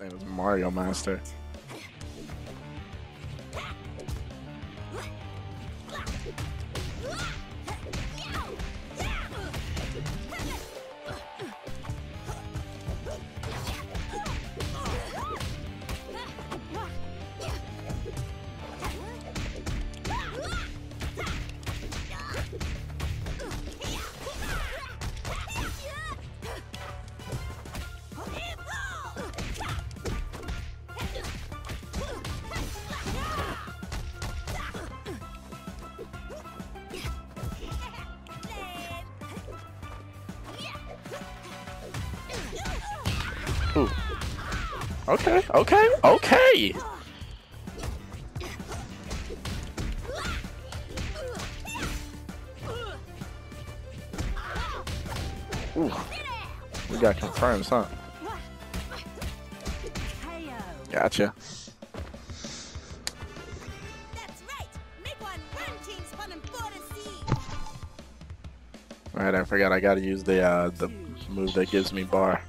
Name is Mario Master. Okay, okay, okay. Ooh. We got confirms, huh? Gotcha. Alright, I forgot I gotta use the uh the move that gives me bar.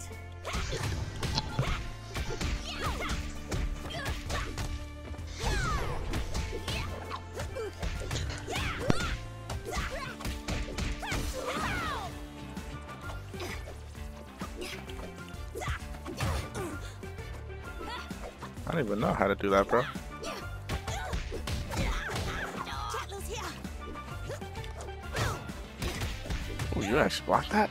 Don't even know how to do that, bro. Ooh, you actually blocked that?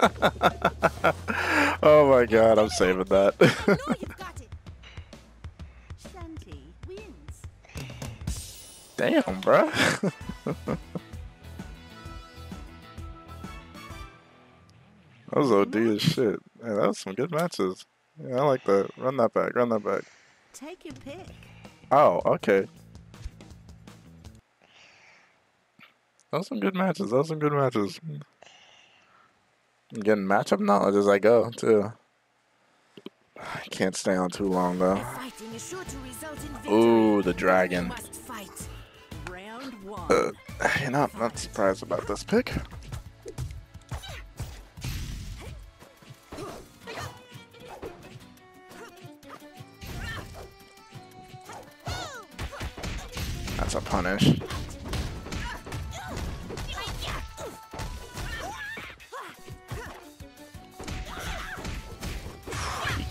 oh my god, I'm saving that. know you've got it. Shanty wins. Damn, bro. that was OD as shit. Man, that was some good matches. Yeah, I like that. Run that back, run that back. Take your pick. Oh, okay. Those some good matches. Those some good matches. I'm getting matchup knowledge as I go too. I can't stay on too long though. Fighting sure to result in victory. Ooh, the dragon. Must fight. Round one. Uh, you know, I'm not surprised about this pick. That's a punish.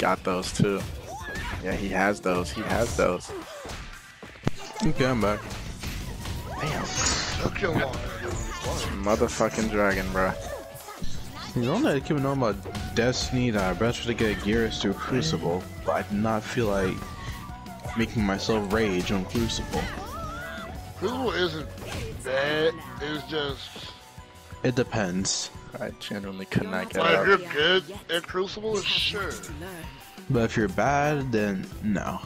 Got those too. Yeah, he has those. He has those. Okay, I'm back. Damn. Took you long. Motherfucking dragon, bruh. You know that I keep knowing about Destiny that I best to get gears through Crucible, but I do not feel like making myself rage on Crucible. Crucible isn't bad. It's just It depends. I genuinely could not get like if you're good at Crucible, sure. But if you're bad, then no.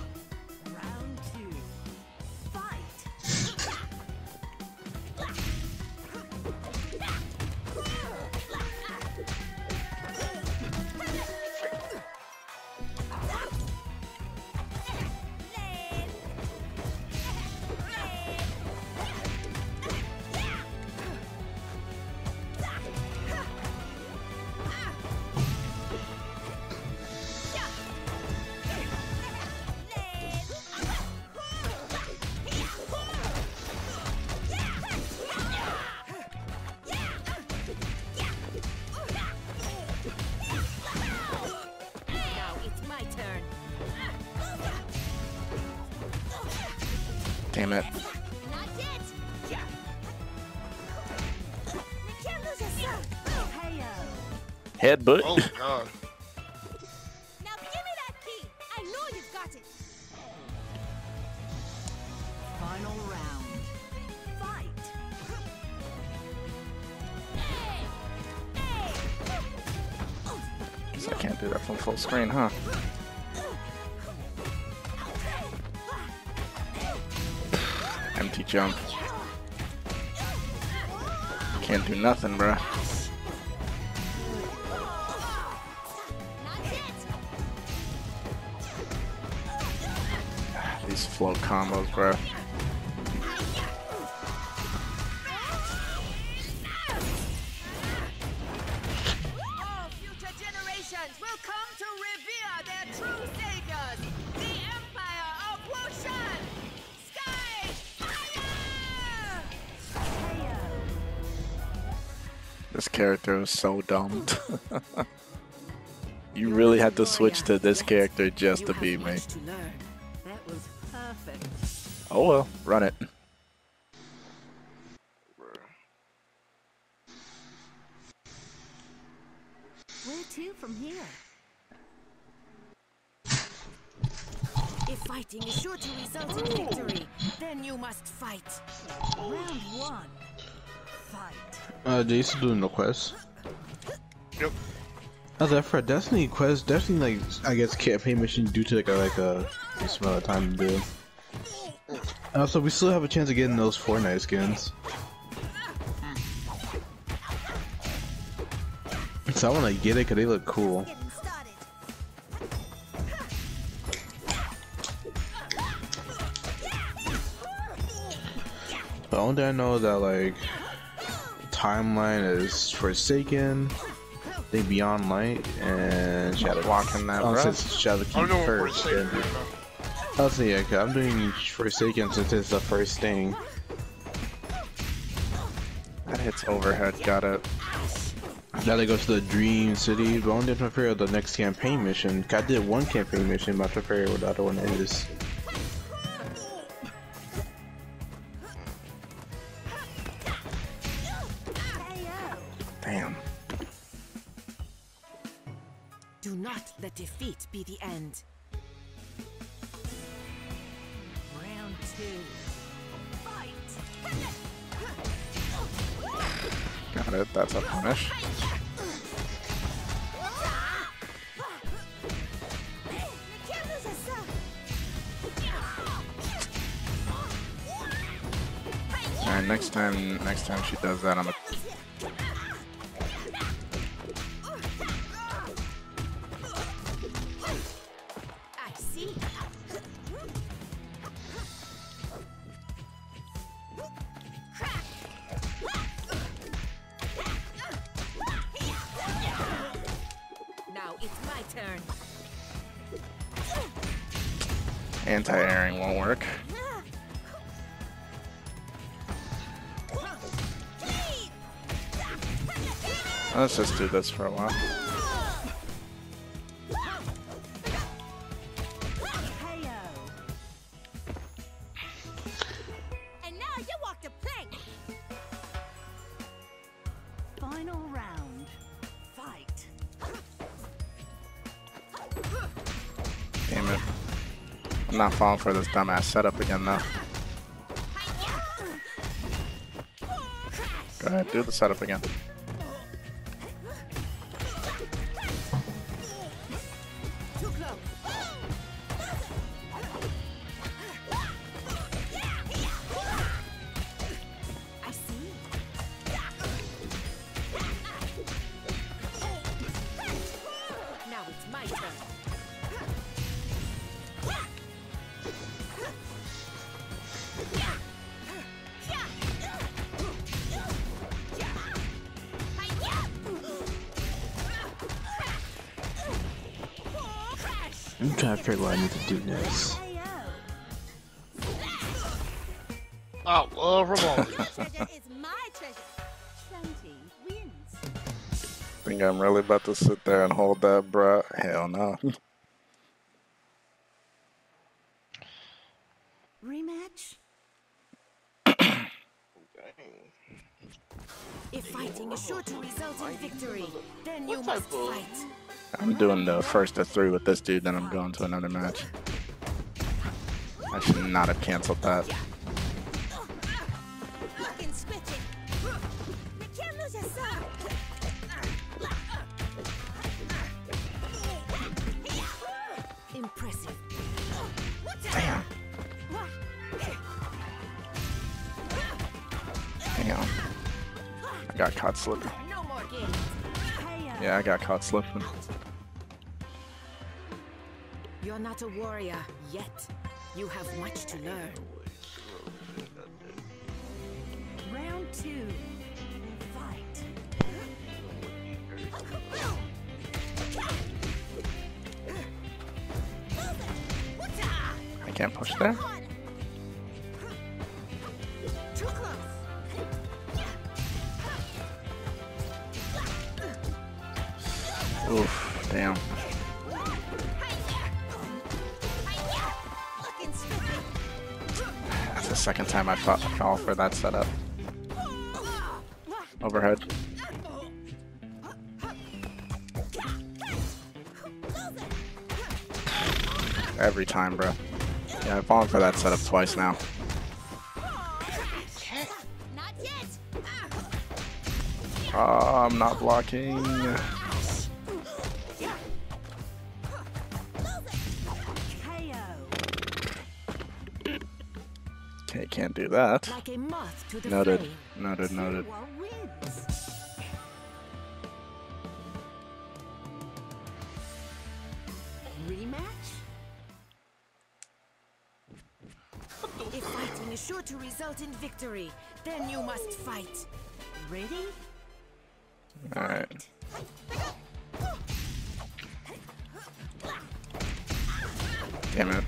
Headbutt. Oh god. Now give me that key. I know you've got it. Final round. Fight. Guess I can't do that from full screen, huh? Empty jump. Can't do nothing, bro. Sky Fire! This character is so dumb. you really had to switch to this character just to beat me. Oh well, run it. Where to from here? If fighting is sure to result in victory, then you must fight. Round one. Fight. Uh, Jason doing the quest. Yep. I was like, for a Destiny quest, Destiny like I guess campaign mission due to like a like a, a small time to do. Uh, and also, we still have a chance of getting those Fortnite skins. So I want to get it because they look cool. Getting started. The only thing I know that like timeline is Forsaken, I think Beyond Light, and Shadow. Walking that, Oh, bro. since Shadowkeep I'm doing first. I'll say yeah, 'cause I'm doing Forsaken since it's the first thing. That hits overhead, got it. Now they go to the Dream City, but only to figure out the next campaign mission. I did one campaign mission, but figure out what the other one is. Damn. Do not let defeat be the end. Got it. That's a punish. Alright, next time next time she does that I'm a anti-airing won't work. Let's just do this for a while. Not falling for this dumbass setup again though. Go ahead, do the setup again. I'm trying to figure what I need to do next. I love Ramon. Treasure is my treasure. Shanty wins. Think I'm really about to sit there and hold that, bruh? Hell no. Rematch? Oh, If fighting is sure to result in victory, then you must fight. I'm doing the first of three with this dude, then I'm going to another match. I should not have canceled that. Got caught slipping. No more games. KO. Yeah, I got caught slipping. You're not a warrior yet. You have much to learn. Round two. Fight. I can't push there. Time fall for that setup. Overhead. Every time, bro. Yeah, I've fallen for that setup twice now. Oh, I'm not blocking. Okay, can't do that. Like a moth to the Noted. flame. Noted, noted. Rematch? If fighting is sure to result in victory, then you must fight. Ready? Alright. Damn it.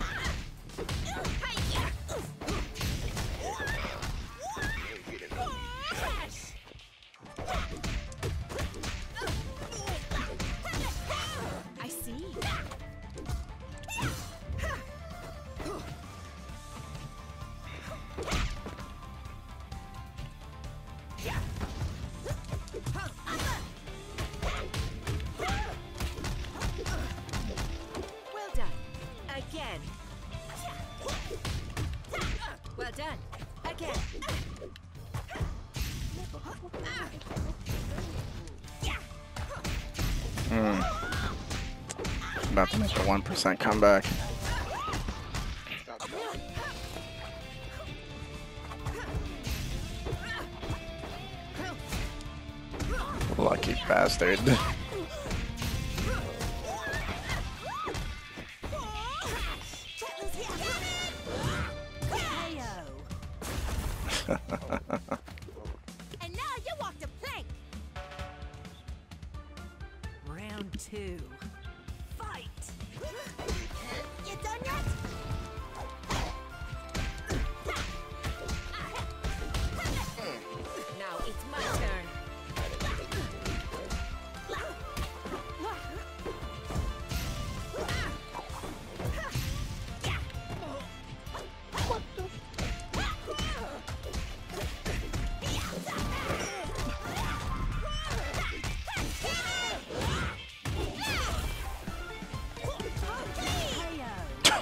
About to make a 1% comeback. Lucky bastard.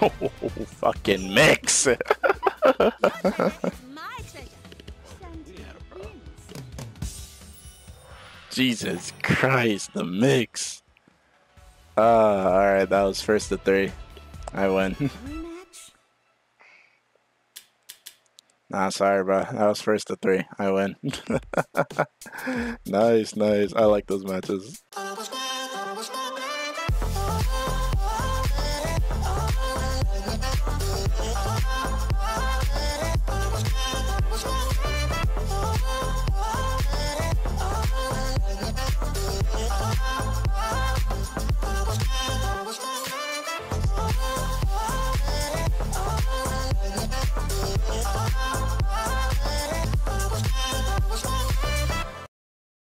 oh, fucking mix. Jesus Christ, the mix. Uh, alright, that was first to three. I win. Nah, sorry, bro. That was first to three. I win. nice, nice. I like those matches.